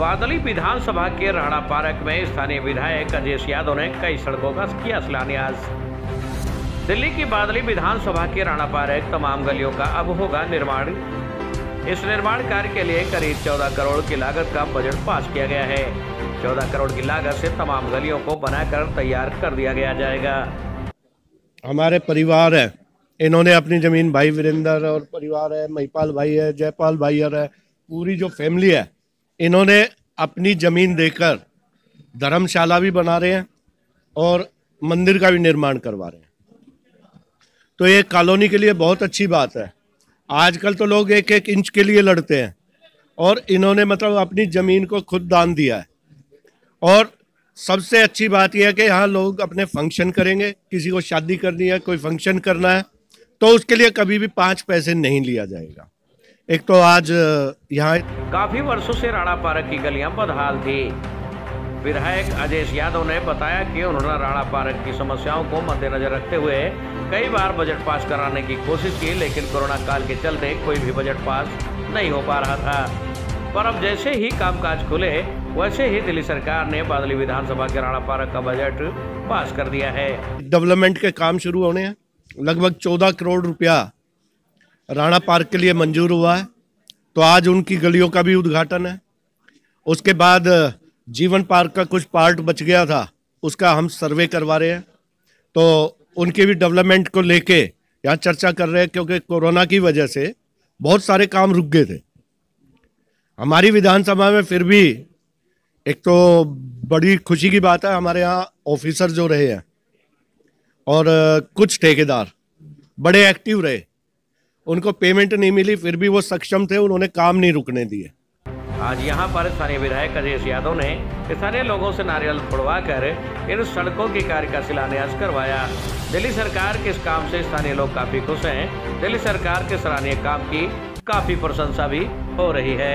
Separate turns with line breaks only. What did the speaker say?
बादली विधानसभा के राणा पार्क में स्थानीय विधायक अजयश यादव ने कई सड़कों का किया शिलान्यास। दिल्ली की बादली विधानसभा के राणा पार्क तमाम गलियों का अब होगा निर्माण। इस निर्माण कार्य के लिए करीब 14 करोड़ की लागत का बजट पास किया गया है। 14 करोड़ की लागत से तमाम गलियों को बनाकर तैयार कर दिया गया जाएगा।
हमारे परिवार है। इन्होंने अपनी ज़मीन भाई वीरेंद्र और परिवार है, महिपाल भाई है, जयपाल भाई है। पूरी जो फैमिली है इन्होंने अपनी ज़मीन देकर धर्मशाला भी बना रहे हैं और मंदिर का भी निर्माण करवा रहे हैं। तो ये कॉलोनी के लिए बहुत अच्छी बात है। आजकल तो लोग एक एक इंच के लिए लड़ते हैं और इन्होंने मतलब अपनी ज़मीन को खुद दान दिया है। और सबसे अच्छी बात यह है कि यहाँ लोग अपने फ़ंक्शन करेंगे, किसी को शादी करनी है, कोई फ़ंक्शन करना है तो उसके लिए कभी भी पाँच पैसे नहीं लिया जाएगा। एक तो आज यहाँ
काफ़ी वर्षों से राणा पार्क की गलियाँ बदहाल थी। विधायक अजय यादव ने बताया कि उन्होंने राणा पार्क की समस्याओं को मद्देनजर रखते हुए कई बार बजट पास कराने की कोशिश की लेकिन कोरोना काल के चलते कोई भी बजट पास नहीं हो पा रहा था। पर अब जैसे ही कामकाज खुले वैसे ही दिल्ली सरकार ने बादली विधानसभा के राणा पार्क का बजट पास कर दिया है।
डेवलपमेंट के काम शुरू होने हैं। लगभग चौदह करोड़ रुपया राणा पार्क के लिए मंजूर हुआ है। तो आज उनकी गलियों का भी उद्घाटन है। उसके बाद, जीवन पार्क का कुछ पार्ट बच गया था, उसका हम सर्वे करवा रहे हैं। तो उनके भी डेवलपमेंट को लेके यहाँ चर्चा कर रहे हैं, क्योंकि कोरोना की वजह से बहुत सारे काम रुक गए थे। हमारी विधानसभा में फिर भी एक तो बड़ी खुशी की बात है, हमारे यहाँ ऑफिसर जो रहे हैं, और, कुछ ठेकेदार बड़े एक्टिव रहे। उनको पेमेंट नहीं मिली, फिर भी वो सक्षम थे, उन्होंने काम नहीं रुकने दिए।
आज यहाँ पर स्थानीय विधायक अजेश यादव ने स्थानीय लोगों से नारियल फुड़वा कर इन सड़कों के कार्य का शिलान्यास करवाया। दिल्ली सरकार के इस काम से स्थानीय लोग काफ़ी खुश हैं। दिल्ली सरकार के सराहनीय काम की काफ़ी प्रशंसा भी हो रही है।